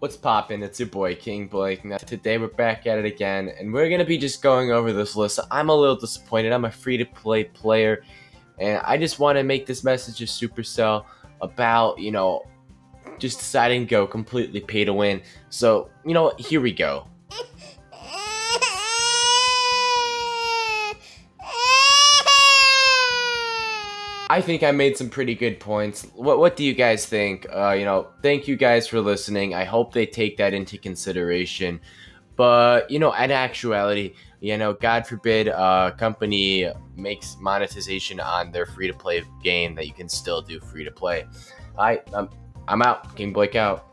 What's poppin'? It's your boy King Blake. Now today we're back at it again, and we're gonna be just going over this list. I'm a little disappointed. I'm a free-to-play player, and I just want to make this message to Supercell about you know just deciding to go completely pay to win. So you know? Here we go. I think I made some pretty good points. What what do you guys think? Uh, you know, thank you guys for listening. I hope they take that into consideration. But you know, in actuality, you know, God forbid a company makes monetization on their free to play game that you can still do free to play. I I'm, I'm out. Game Blake out.